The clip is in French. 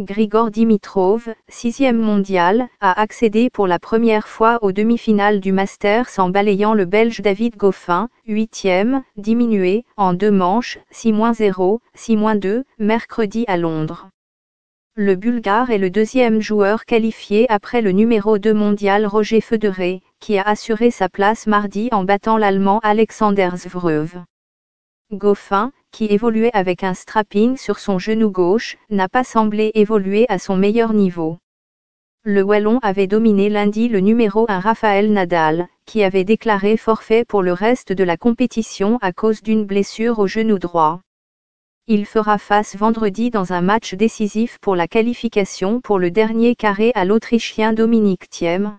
Grigor Dimitrov, sixième mondial, a accédé pour la première fois aux demi-finales du Masters en balayant le Belge David Goffin, huitième, diminué, en deux manches, 6-0, 6-2, mercredi à Londres. Le Bulgare est le deuxième joueur qualifié après le numéro 2 mondial Roger Federer, qui a assuré sa place mardi en battant l'Allemand Alexander Zverev. Goffin, qui évoluait avec un strapping sur son genou gauche, n'a pas semblé évoluer à son meilleur niveau. Le Wallon avait dominé lundi le numéro 1 Raphaël Nadal, qui avait déclaré forfait pour le reste de la compétition à cause d'une blessure au genou droit. Il fera face vendredi dans un match décisif pour la qualification pour le dernier carré à l'Autrichien Dominique Thiem.